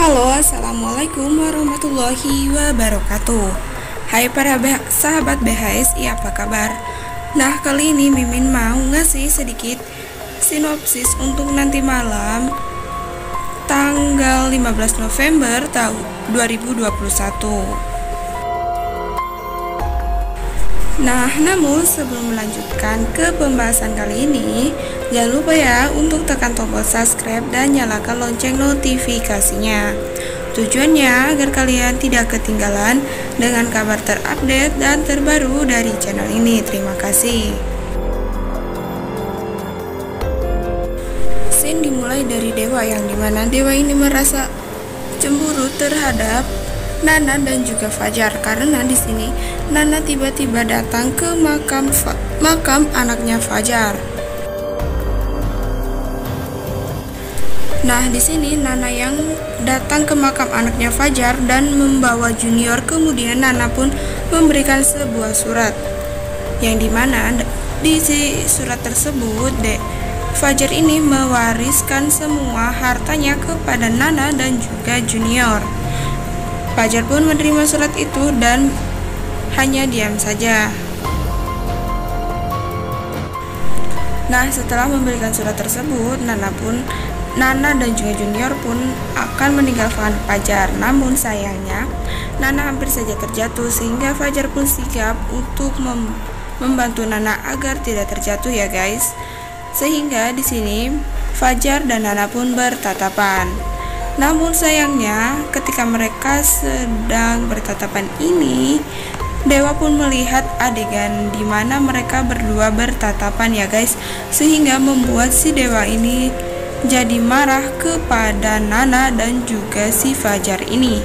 Halo, Assalamualaikum warahmatullahi wabarakatuh Hai para sahabat BHSI, apa kabar? Nah, kali ini Mimin mau ngasih sedikit sinopsis untuk nanti malam tanggal 15 November tahun 2021 Nah, namun sebelum melanjutkan ke pembahasan kali ini, jangan lupa ya untuk tekan tombol subscribe dan nyalakan lonceng notifikasinya. Tujuannya agar kalian tidak ketinggalan dengan kabar terupdate dan terbaru dari channel ini. Terima kasih. Scene dimulai dari Dewa yang di mana Dewa ini merasa cemburu terhadap Nana dan juga Fajar karena di sini Nana tiba-tiba datang ke makam makam anaknya Fajar. Nah, di sini Nana yang datang ke makam anaknya Fajar dan membawa Junior. Kemudian Nana pun memberikan sebuah surat yang di mana di surat tersebut dek Fajar ini mewariskan semua hartanya kepada Nana dan juga Junior. Fajar pun menerima surat itu dan hanya diam saja. Nah, setelah memberikan surat tersebut, Nana pun Nana dan juga Junior pun akan meninggalkan Fajar. Namun sayangnya, Nana hampir saja terjatuh sehingga Fajar pun sigap untuk mem membantu Nana agar tidak terjatuh ya guys. Sehingga di sini Fajar dan Nana pun bertatapan. Namun sayangnya, ketika mereka sedang bertatapan ini, Dewa pun melihat adegan di mana mereka berdua bertatapan ya guys, sehingga membuat si Dewa ini jadi marah kepada Nana dan juga si Fajar ini.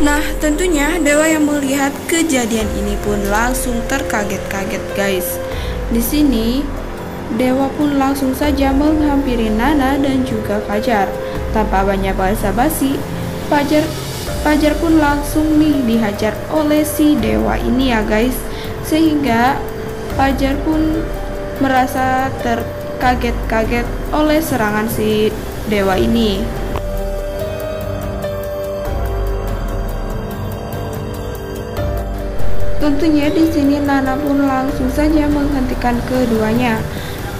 Nah, tentunya Dewa yang melihat kejadian ini pun langsung terkaget-kaget guys. Di sini Dewa pun langsung saja menghampiri Nana dan juga Fajar. Tanpa banyak basa-basi, Fajar Fajar pun langsung nih dihajar oleh si Dewa ini ya guys. Sehingga Fajar pun merasa terkaget-kaget oleh serangan si Dewa ini. Tentunya di sini Nana pun langsung saja menghentikan keduanya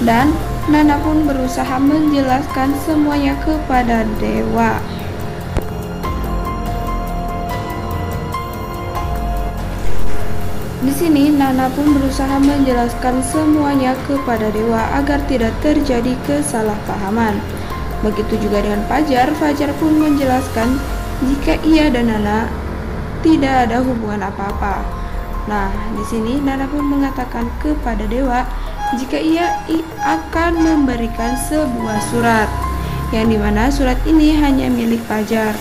dan Nana pun berusaha menjelaskan semuanya kepada Dewa. Di sini Nana pun berusaha menjelaskan semuanya kepada Dewa agar tidak terjadi kesalahpahaman. Begitu juga dengan Fajar, Fajar pun menjelaskan jika ia dan Nana tidak ada hubungan apa-apa. Nah, di sini Nana pun mengatakan kepada Dewa jika ia akan memberikan sebuah surat yang di mana surat ini hanya milik Fajar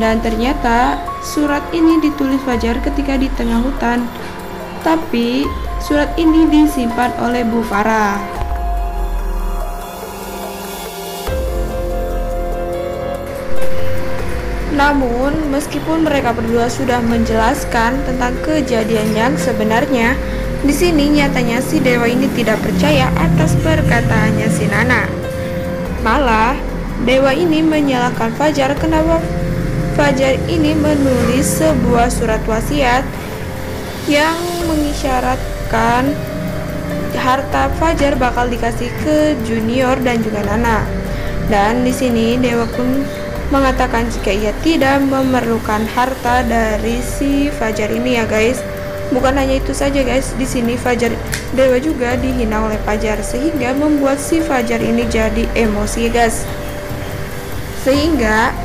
dan ternyata surat ini ditulis Fajar ketika di tengah hutan tapi surat ini disimpan oleh Bu Farah Namun, meskipun mereka berdua sudah menjelaskan tentang kejadian yang sebenarnya, di sini nyatanya si dewa ini tidak percaya atas perkataannya si Nana. Malah, dewa ini menyalahkan Fajar kenapa Fajar ini menulis sebuah surat wasiat yang mengisyaratkan harta Fajar bakal dikasih ke Junior dan juga Nana. Dan di sini Dewa pun mengatakan jika ia tidak memerlukan harta dari si Fajar ini ya guys Bukan hanya itu saja guys, di sini Fajar Dewa juga dihina oleh Fajar sehingga membuat si Fajar ini jadi emosi guys. Sehingga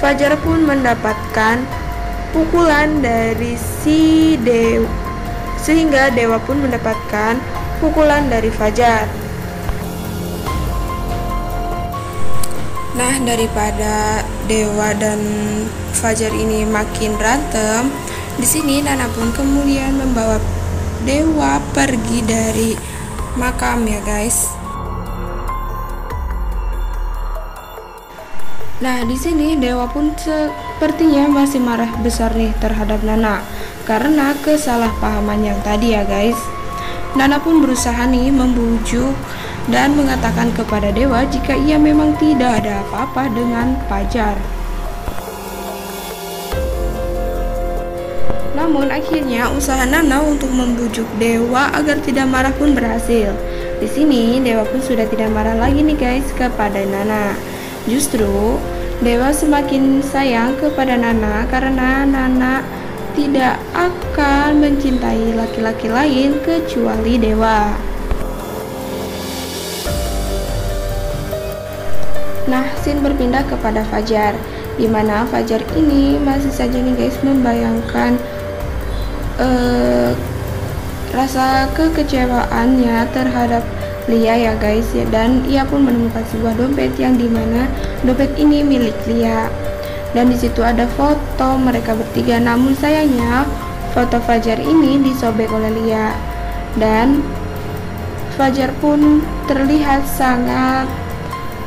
Fajar pun mendapatkan pukulan dari si Dewa sehingga Dewa pun mendapatkan pukulan dari Fajar. Nah, daripada Dewa dan Fajar ini makin berantem, di sini Nana pun kemudian membawa dewa pergi dari makam ya guys. Nah, di sini Dewa pun sepertinya masih marah besar nih terhadap Nana karena kesalahpahaman yang tadi ya guys. Nana pun berusaha nih membujuk dan mengatakan kepada Dewa jika ia memang tidak ada apa-apa dengan Fajar. Namun akhirnya usaha Nana untuk membujuk Dewa agar tidak marah pun berhasil. Di sini Dewa pun sudah tidak marah lagi nih guys kepada Nana. Justru Dewa semakin sayang kepada Nana karena Nana tidak akan mencintai laki-laki lain kecuali Dewa. Nah, Sin berpindah kepada Fajar, di mana Fajar ini masih saja nih guys membayangkan uh, rasa kekecewaannya terhadap Lia ya guys ya. Dan ia pun menemukan sebuah dompet yang di mana dompet ini milik Lia. Dan di situ ada foto mereka bertiga. Namun sayangnya foto Fajar ini disobek oleh Lia. Dan Fajar pun terlihat sangat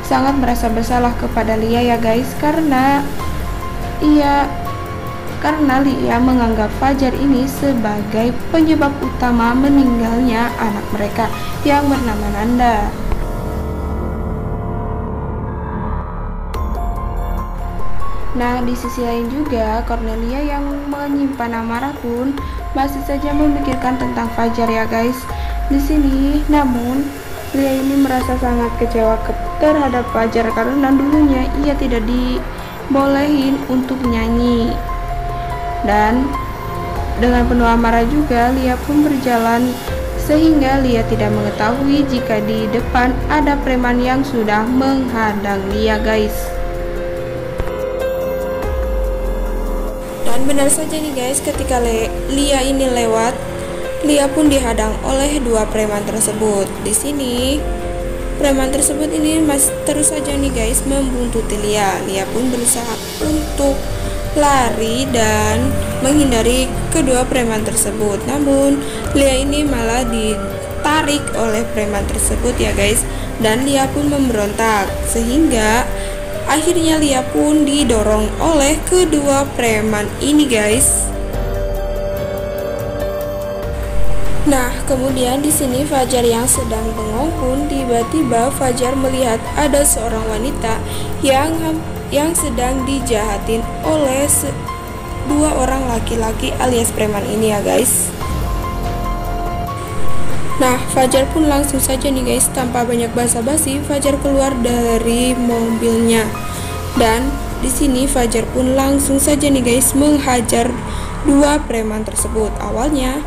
sangat merasa bersalah kepada Lia ya guys karena ia karena Lia menganggap Fajar ini sebagai penyebab utama meninggalnya anak mereka yang bernama Nanda. Nah, di sisi lain juga, Cornelia yang menyimpan amarah pun masih saja memikirkan tentang Fajar ya guys. Di sini, namun Lia ini merasa sangat kecewa terhadap Fajar karena dulunya ia tidak dibolehin untuk nyanyi. Dan dengan penuh amarah juga Lia pun berjalan sehingga Lia tidak mengetahui jika di depan ada preman yang sudah menghadang Lia guys. Dan benar saja nih guys ketika Lia ini lewat Lia pun dihadang oleh dua preman tersebut. Di sini, preman tersebut ini masih terus saja nih guys membuntuti Lia. Lia pun berusaha untuk lari dan menghindari kedua preman tersebut. Namun, Lia ini malah ditarik oleh preman tersebut ya guys. Dan Lia pun memberontak sehingga akhirnya Lia pun didorong oleh kedua preman ini guys. Nah, kemudian di sini Fajar yang sedang bengong pun tiba-tiba Fajar melihat ada seorang wanita yang yang sedang dijahatin oleh dua orang laki-laki alias preman ini ya guys. Nah, Fajar pun langsung saja nih guys, tanpa banyak basa-basi, Fajar keluar dari mobilnya. Dan di sini Fajar pun langsung saja nih guys menghajar dua preman tersebut. Awalnya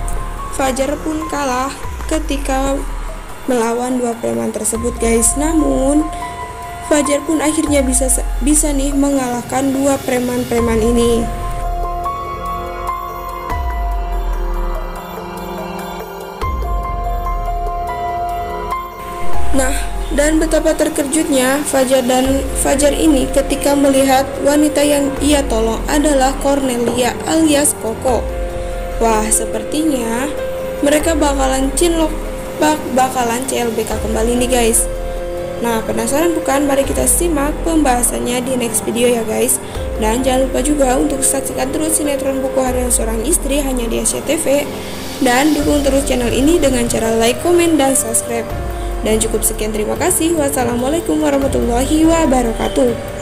Fajar pun kalah ketika melawan dua preman tersebut guys namun Fajar pun akhirnya bisa bisa nih mengalahkan dua preman-preman ini Nah, dan betapa terkejutnya Fajar dan Fajar ini ketika melihat wanita yang ia tolong adalah Cornelia alias Koko. Wah, sepertinya mereka bakalan cinlok bak bakalan CLBK kembali nih guys Nah penasaran bukan? Mari kita simak pembahasannya di next video ya guys. Dan jangan lupa juga untuk saksikan terus sinetron buku harian seorang istri hanya di SCTV Dan dukung terus channel ini dengan cara like, komen, dan subscribe. Dan cukup sekian terima kasih. Wassalamualaikum warahmatullahi wabarakatuh